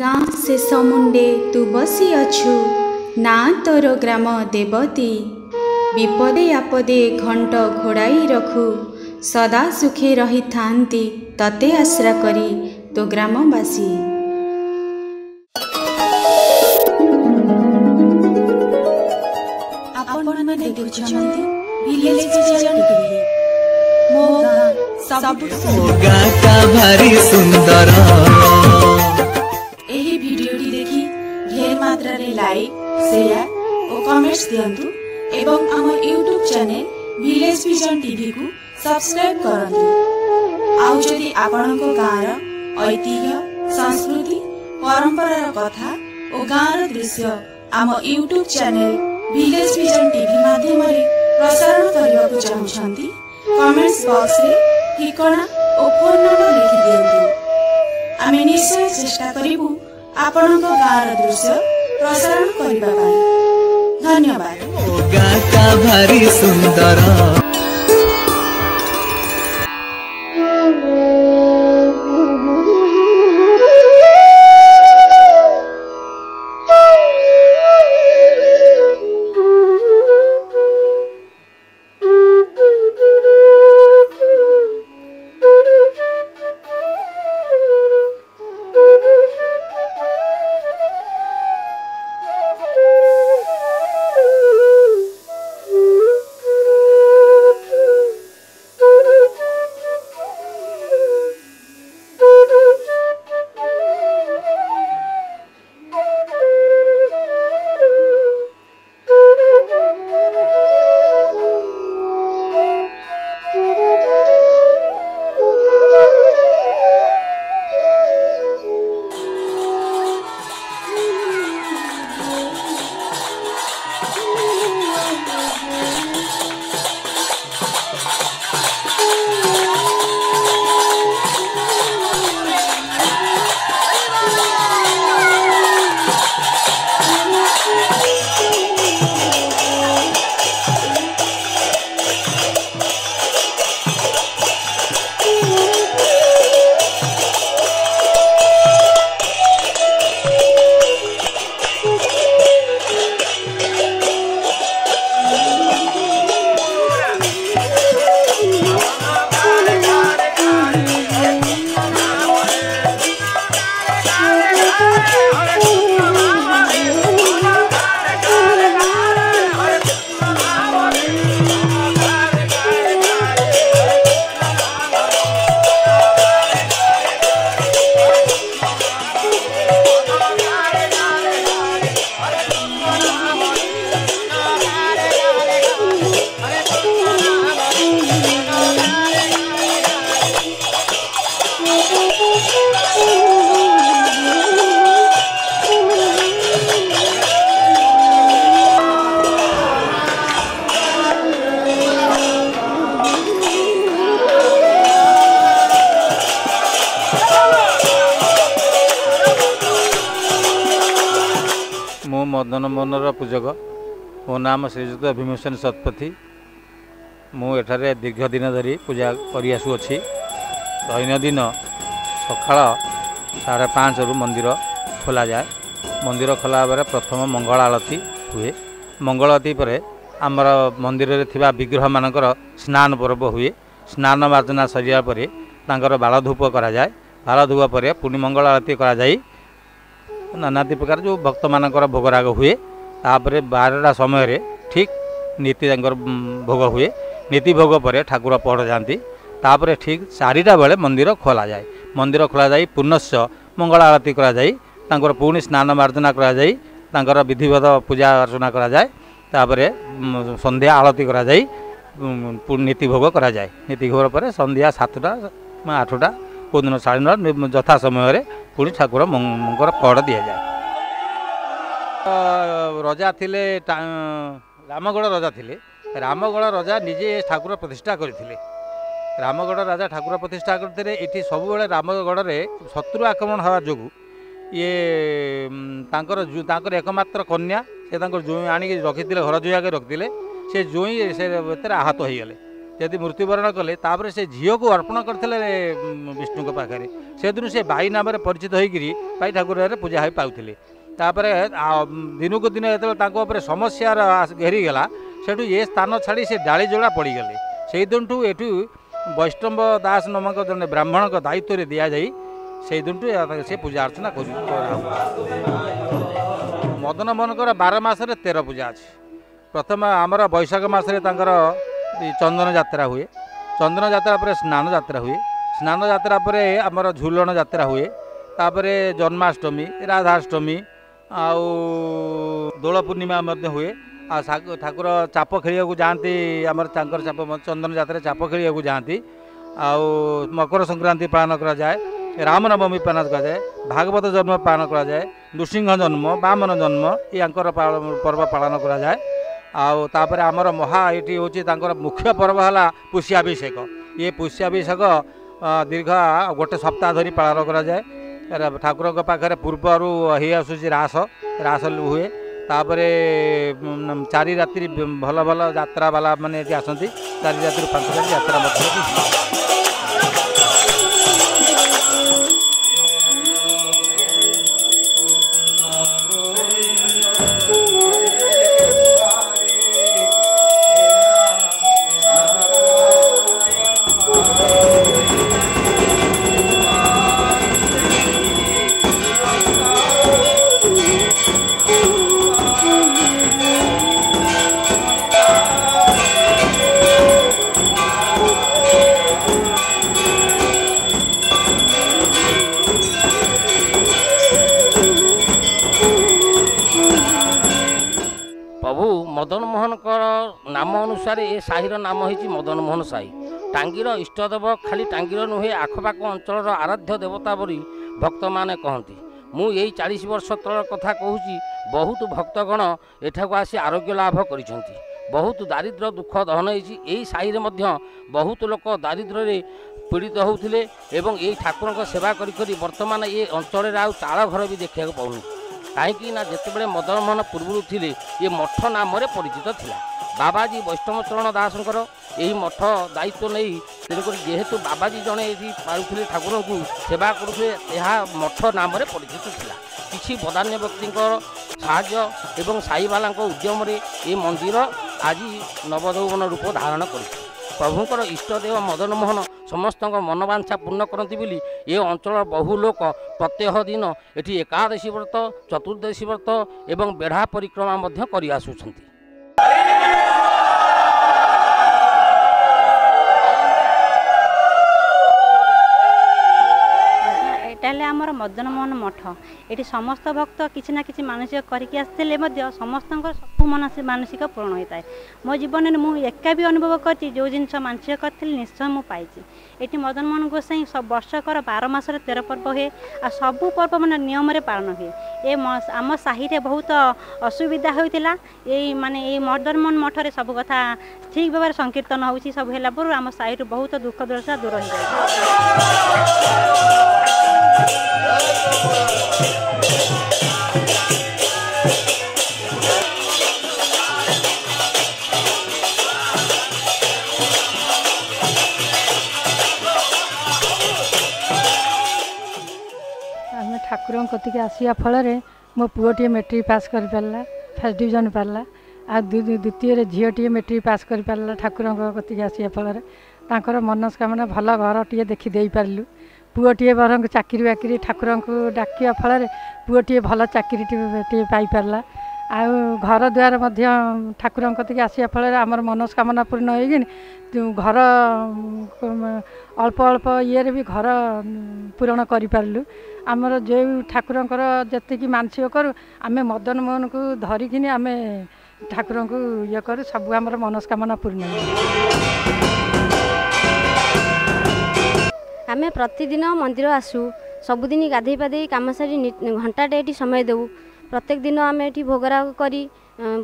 ଗାଁ ଶେଷ ମୁଣ୍ଡେ ତୁ ବସିଅଛୁ। ନା ତୋର ଗ୍ରାମ ଦେବତୀ। ବିପଦେ ଆପଦେ ଘଣ୍ଟ ଘୋଡ଼ାଇ ରଖୁ। ସଦା ସୁଖେ ରହିଥାନ୍ତି ତତେ ଆଶ୍ରା କରି ତୋ ଗ୍ରାମବାସୀ। ଆପଣମାନେ ଦେଖୁଛନ୍ତି ଭିଲେଜ ଭିଜନ ଟିଭି ମୋ ଗାଁ ସବୁଠୁ ମୋ ଗାଁଟା ଭାରି ସୁନ୍ଦର। ମାତ୍ରାରେ ଲାଇକ୍ ସେୟାର ଓ କମେଣ୍ଟସ୍ ଦିଅନ୍ତୁ ଏବଂ ଆମ ୟୁଟ୍ୟୁବ ଚ୍ୟାନେଲ ଭିଲେଜ ଭିଜନ ଟିଭିକୁ ସବସ୍କ୍ରାଇବ କରନ୍ତୁ। ଆଉ ଯଦି ଆପଣଙ୍କ ଗାଁର ଐତିହ୍ୟ ସଂସ୍କୃତି ପରମ୍ପରାର କଥା ଓ ଗାଁର ଦୃଶ୍ୟ ଆମ YouTube channel village vision TV ମାଧ୍ୟମରେ ପ୍ରସାରଣ କରିବାକୁ ଚାହୁଁଛନ୍ତି କମେଣ୍ଟସ୍ ବକ୍ସରେ ଠିକଣା ଓ ଫୋନ୍ ନମ୍ବର ଲେଖି ଦିଅନ୍ତୁ ଆମେ ନିଶ୍ଚୟ ଚେଷ୍ଟା କରିବୁ ଆପଣଙ୍କ ଗାଁର ଦୃଶ୍ୟ ପ୍ରସାରଣ କରିବା ପାଇଁ ଧନ୍ୟବାଦ ମୋ ଗାଁଟା ଭାରି ସୁନ୍ଦର ମୁଁ ମଦନ ମୋହନର ପୂଜକ। ମୋ ନାମ ଶ୍ରୀଯୁକ୍ତ ଭୀମସେନ ଶତପଥୀ। ମୁଁ ଏଠାରେ ଦୀର୍ଘ ଦିନ ଧରି ପୂଜା କରି ଆସୁଅଛି। ଦୈନନ୍ଦିନ ସକାଳ ସାଢ଼େ ପାଞ୍ଚରୁ ମନ୍ଦିର ଖୋଲାଯାଏ। ମନ୍ଦିର ଖୋଲା ହେବାରେ ପ୍ରଥମ ମଙ୍ଗଳ ଆଳତୀ ହୁଏ। ମଙ୍ଗଳ ଆଳତୀ ପରେ ଆମର ମନ୍ଦିରରେ ଥିବା ବିଗ୍ରହମାନଙ୍କର ସ୍ନାନ ପର୍ବ ହୁଏ। ସ୍ନାନ ମାର୍ଜନା ସରିବା ପରେ ତାଙ୍କର ବାଳଧୂପ କରାଯାଏ। ବାଳଧୂପ ପରେ ପୁଣି ମଙ୍ଗଳ ଆଳତୀ କରାଯାଇ ନାନାଦି ପ୍ରକାର ଯେଉଁ ଭକ୍ତମାନଙ୍କର ଭୋଗରାଗ ହୁଏ ତାପରେ ବାରଟା ସମୟରେ ଠିକ୍ ନୀତି ତାଙ୍କର ଉଁ, ଭୋଗ ହୁଏ। ନୀତି ଭୋଗ ପରେ ଠାକୁର ପହଡ଼ ଯାଆନ୍ତି। ତାପରେ ଠିକ୍ ଚାରିଟା ବେଳେ ମନ୍ଦିର ଖୋଲାଯାଏ। ମନ୍ଦିର ଖୋଲାଯାଇ ପୁନଶ୍ଚ ମଙ୍ଗଳ ଆଳତୀ କରାଯାଇ ତାଙ୍କର ପୁଣି ସ୍ନାନ ମାର୍ଜନା କରାଯାଇ ତାଙ୍କର ବିଧିବଦ୍ଧ ପୂଜା ଅର୍ଚ୍ଚନା କରାଯାଏ। ତାପରେ ଉଁ, ସନ୍ଧ୍ୟା ଆଳତୀ କରାଯାଇ ଉଁ, ପୁଣି ନୀତି ଭୋଗ କରାଯାଏ। ନୀତି ଭୋଗ ପରେ ସନ୍ଧ୍ୟା ସାତଟା ବା ଆଠଟା କେଉଁଦିନ ସାଢ଼େ ନଅ ନି- ଯଥା ସମୟରେ ପୁଣି ଠାକୁର ମଙ୍କର ପହଡ଼ ଦିଆଯାଏ। ରଜା ଥିଲେ ରାମଗଡ଼ ରଜା ଥିଲେ। ରାମଗଡ଼ ରଜା ନିଜେ ଠାକୁର ପ୍ରତିଷ୍ଠା କରିଥିଲେ। ରାମଗଡ଼ ରାଜା ଠାକୁର ପ୍ରତିଷ୍ଠା କରିଥିଲେ। ଏଠି ସବୁବେଳେ ରାମଗଡ଼ରେ ଶତ୍ରୁ ଆକ୍ରମଣ ହେବା ଯୋଗୁଁ ଇଏ ତାଙ୍କର ତାଙ୍କର ଏକମାତ୍ର କନ୍ୟା ସେ ତାଙ୍କର ଜୁଇଁ ଆଣିକି ରଖିଥିଲେ ଘର ଜୁଇଁ ଆଗରେ ରଖିଥିଲେ। ସେ ଜୁଇଁ ସେ ଭିତରେ ଆହତ ହୋଇଗଲେ। ଯଦି ମୃତ୍ୟୁବରଣ କଲେ ତାପରେ ସେ ଝିଅକୁ ଅର୍ପଣ କରିଥିଲେ ବିଷ୍ଣୁଙ୍କ ପାଖରେ। ସେଦିନୁ ସେ ବାଇ ନାମରେ ପରିଚିତ ହୋଇକିରି ବାଇ ଠାକୁରରେ ପୂଜା ହୋଇ ପାଉଥିଲେ। ତାପରେ ଦିନକୁ ଦିନ ଯେତେବେଳେ ତାଙ୍କ ଉପରେ ସମସ୍ୟାର ଘେରିଗଲା ସେଠୁ ଏ ସ୍ଥାନ ଛାଡ଼ି ସେ ଡାଳି ଯୋଡ଼ା ପଡ଼ିଗଲେ। ସେଇ ଦିନଠୁ ଏଠୁ ବୈଷ୍ଣବ ଦାସ ନାମକ ଜଣେ ବ୍ରାହ୍ମଣଙ୍କ ଦାୟିତ୍ୱରେ ଦିଆଯାଇ ସେଇ ଦିନଠୁ ଏ- ସେ ପୂଜା ଅର୍ଚ୍ଚନା କରି କରାହେଉଛି ମଦନ ମୋହନଙ୍କର ବାର ମାସରେ ତେର ପୂଜା ଅଛି। ପ୍ରଥମେ ଆମର ବୈଶାଖ ମାସରେ ତାଙ୍କର ଚନ୍ଦନ ଯାତ୍ରା ହୁଏ। ଚନ୍ଦନ ଯାତ୍ରା ପରେ ସ୍ନାନ ଯାତ୍ରା ହୁଏ। ସ୍ନାନ ଯାତ୍ରା ପରେ ଆମର ଝୁଲଣ ଯାତ୍ରା ହୁଏ। ତାପରେ ଜନ୍ମାଷ୍ଟମୀ ରାଧାଷ୍ଟମୀ ଆଉ ଦୋଳ ପୂର୍ଣ୍ଣିମା ମଧ୍ୟ ହୁଏ। ଆଉ ଶାଗ- ଠାକୁର ଚାପ ଖେଳିବାକୁ ଯାଆନ୍ତି ଆମର ତାଙ୍କର ଚାପ ଚନ୍ଦନ ଯାତ୍ରାରେ ଚାପ ଖେଳିବାକୁ ଯାଆନ୍ତି। ଆଉ ମକର ସଂକ୍ରାନ୍ତି ପାଳନ କରାଯାଏ ରାମନବମୀ ପାଳନ କରାଯାଏ ଭାଗବତ ଜନ୍ମ ପାଳନ କରାଯାଏ ନୃସିଂହ ଜନ୍ମ ବାମନ ଜନ୍ମ ୟାଙ୍କର ପାଳ- ପର୍ବ ପାଳନ କରାଯାଏ। ଆଉ ତାପରେ ଆମର ମହା ଏଠି ହେଉଛି ତାଙ୍କର ମୁଖ୍ୟ ପର୍ବ ହେଲା ପୁଷ୍ୟାଭିଷେକ। ଇଏ ପୁଷ୍ୟାଭିଷେକ ଅ, ଦୀର୍ଘ ଗୋଟେ ସପ୍ତାହ ଧରି ପାଳନ କରାଯାଏ। ଏରା ଠାକୁରଙ୍କ ପାଖରେ ପୂର୍ବରୁ ହେଇ ଆସୁଛି ରାସ। ରାସ ହୁଏ। ତାପରେ ଉମ୍, ଚାରି ରାତ୍ରି ଭଲ ଭଲ ଯାତ୍ରାବାଲା ମାନେ ଏଠି ଆସନ୍ତି। ଚାରି ରାତିରୁ ପାଞ୍ଚ ରାତି ଯାତ୍ରା ମଧ୍ୟ ପ୍ରଭୁ ମଦନ ମୋହନଙ୍କର ନାମ ଅନୁସାରେ ଏ ସାହିର ନାମ ହେଇଛି ମଦନ ମୋହନ ସାହି। ଟାଙ୍ଗିର ଇଷ୍ଟଦେବ ଖାଲି ଟାଙ୍ଗିର ନୁହେଁ ଆଖପାଖ ଅଞ୍ଚଳର ଆରାଧ୍ୟ ଦେବତା ବୋଲି ଭକ୍ତମାନେ କହନ୍ତି। ମୁଁ ଏଇ ଚାଳିଶ ବର୍ଷ ତଳର କଥା କହୁଛି ବହୁତ ଭକ୍ତଗଣ ଏଠାକୁ ଆସି ଆରୋଗ୍ୟ ଲାଭ କରିଛନ୍ତି। ବହୁତ ଦାରିଦ୍ର୍ୟ ଦୁଃଖ ଦହନ ହେଇଛି ଏହି ସାହିରେ ମଧ୍ୟ ବହୁତ ଲୋକ ଦାରିଦ୍ର୍ୟରେ ପୀଡ଼ିତ ହେଉଥିଲେ ଏବଂ ଏଇ ଠାକୁରଙ୍କ ସେବା କରି କରି ବର୍ତ୍ତମାନ ଏ ଅଞ୍ଚଳରେ ଆଉ ଚାଳ ଘର ବି ଦେଖିବାକୁ ପାଉନି। କାହିଁକି ନା ଯେତେବେଳେ ମଦନମୋହନ ପୂର୍ବରୁ ଥିଲେ ଏ ମଠ ନାମରେ ପରିଚିତ ଥିଲା। ବାବାଜୀ ବୈଷ୍ଣବଚରଣ ଦାସଙ୍କର ଏହି ମଠ ଦାୟିତ୍ୱ ନେଇ ତେଣୁକରି ଯେହେତୁ ବାବାଜୀ ଜଣେ ଏଠି ପାଳୁଥିଲେ ଠାକୁରଙ୍କୁ ସେବା କରୁଥିଲେ ଏହା ମଠ ନାମରେ ପରିଚିତ ଥିଲା। କିଛି ବଦାନ୍ୟ ବ୍ୟକ୍ତିଙ୍କର ସାହାଯ୍ୟ ଏବଂ ସାହିବାଲାଙ୍କ ଉଦ୍ୟମରେ ଏ ମନ୍ଦିର ଆଜି ନବଯୌବନ ରୂପ ଧାରଣ କରିଛି। ପ୍ରଭୁଙ୍କର ଇଷ୍ଟଦେବ ମଦନ ମୋହନ ସମସ୍ତଙ୍କ ମନବାଞ୍ଛା ପୂର୍ଣ୍ଣ କରନ୍ତି ବୋଲି ଏ ଅଞ୍ଚଳର ବହୁ ଲୋକ ପ୍ରତ୍ୟହ ଦିନ ଏଠି ଏକାଦଶୀ ବ୍ରତ ଚତୁର୍ଦ୍ଦଶୀ ବ୍ରତ ଏବଂ ବେଢ଼ା ପରିକ୍ରମା ମଧ୍ୟ କରି ଆସୁଛନ୍ତି ଏଇଟା ହେଲେ ଆମର ମଦନମୋହନ ମଠ। ଏଠି ସମସ୍ତ ଭକ୍ତ କିଛି ନା କିଛି ମାନସିକ କରିକି ଆସିଥିଲେ ମଧ୍ୟ ସମସ୍ତଙ୍କର ସବୁ ମାନସି ମାନସିକ ପୂରଣ ହୋଇଥାଏ। ମୋ ଜୀବନରେ ମୁଁ ଏକା ବି ଅନୁଭବ କରିଛି ଯେଉଁ ଜିନିଷ ମାନସିକ କରିଥିଲି ନିଶ୍ଚୟ ମୁଁ ପାଇଛି। ଏଠି ମଦନମୋହନ ଗୋସାଇଁ ବର୍ଷକର ବାର ମାସରେ ତେର ପର୍ବ ହୁଏ ଆଉ ସବୁ ପର୍ବ ମାନେ ନିୟମରେ ପାଳନ ହୁଏ। ଏ ଆମ ସାହିରେ ବହୁତ ଅସୁବିଧା ହୋଇଥିଲା। ଏଇ ମାନେ ଏଇ ମଦନମୋହନ ମଠରେ ସବୁ କଥା ଠିକ୍ ଭାବରେ ସଂକୀର୍ତ୍ତନ ହେଉଛି ସବୁ ହେଲା ପୂର୍ବରୁ ଆମ ସାହିରୁ ବହୁତ ଦୁଃଖ ଦୁର୍ଦଶା ଦୂର ଆମେ ଠାକୁରଙ୍କ କତିକି ଆସିବା ଫଳରେ ମୋ ପୁଅଟିଏ ମେଟ୍ରିକ୍ ପାସ୍ କରିପାରିଲା ଫାର୍ଷ୍ଟ ଡିଭିଜନ୍ ପାରିଲା ଆଉ ଦ୍ୱି- ଦ୍ୱି- ଦ୍ୱିତୀୟରେ ଝିଅଟିଏ ମେଟ୍ରିକ୍ ପାସ୍ କରିପାରିଲା ଠାକୁରଙ୍କ କତିକି ଆସିବା ଫଳରେ। ତାଙ୍କର ମନସ୍କାମନା ଭଲ ଘରଟିଏ ଦେଖି ଦେଇପାରିଲୁ। ପୁଅଟିଏ ବରଂ ଚାକିରି ବାକିରି ଠାକୁରଙ୍କୁ ଡାକିବା ଫଳରେ ପୁଅଟିଏ ଭଲ ଚାକିରିଟିଏ ଟିଏ ପାଇପାରିଲା। ଆଉ ଘର ଦ୍ୱାର ମଧ୍ୟ ଠାକୁରଙ୍କ କତିକି ଆସିବା ଫଳରେ ଆମର ମନସ୍କାମନା ପୂର୍ଣ୍ଣ ହେଇକିନି ଯୋଉ ଘର ଉମ୍, ଅଳ୍ପ ଅଳ୍ପ ଇଏରେ ବି ଘର ଉମ୍, ପୂରଣ କରିପାରିଲୁ। ଆମର ଯେଉଁ ଠାକୁରଙ୍କର ଯେତିକି ମାନସିକ କରୁ ଆମେ ମଦନ ମୋହନକୁ ଧରିକିନି ଆମେ ଠାକୁରଙ୍କୁ ଇଏ କରୁ ସବୁ ଆମର ମନସ୍କାମନା ପୂର୍ଣ୍ଣ ଆମେ ପ୍ରତିଦିନ ମନ୍ଦିର ଆସୁ ସବୁଦିନ ଗାଧେଇ ପାଧେଇ କାମ ସାରି ଘଣ୍ଟାଟେ ଏଠି ସମୟ ଦେଉ। ପ୍ରତ୍ୟେକ ଦିନ ଆମେ ଏଠି ଭୋଗରାଗ କରି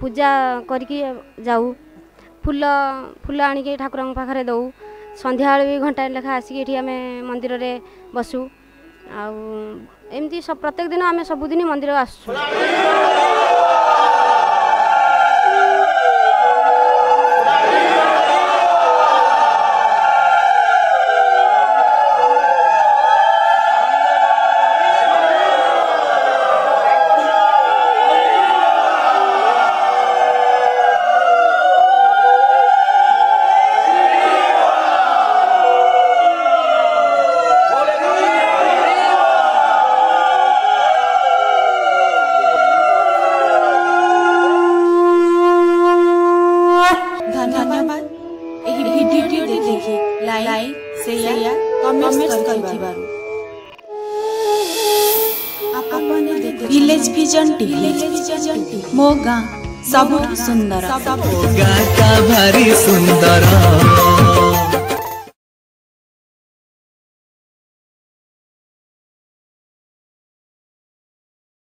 ପୂଜା କରିକି ଯାଉ। ଫୁଲ ଫୁଲ ଆଣିକି ଠାକୁରଙ୍କ ପାଖରେ ଦେଉ। ସନ୍ଧ୍ୟାବେଳେ ବି ଘଣ୍ଟାଏ ଲେଖା ଆସିକି ଏଠି ଆମେ ମନ୍ଦିରରେ ବସୁ। ଆଉ ଏମିତି ପ୍ରତ୍ୟେକ ଦିନ ଆମେ ସବୁଦିନ ମନ୍ଦିର ଆସୁଛୁ କରିଥିବାରୁ ଆପଣମାନେ ଭିଲେଜ ଭିଜନ ଟିଭି ମୋ ଗାଁ ସବୁଠୁ ସୁନ୍ଦର। ଗାଁଟା ଭାରି ସୁନ୍ଦର।